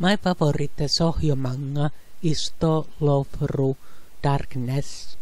My favorite sohjomanga is to love through darkness.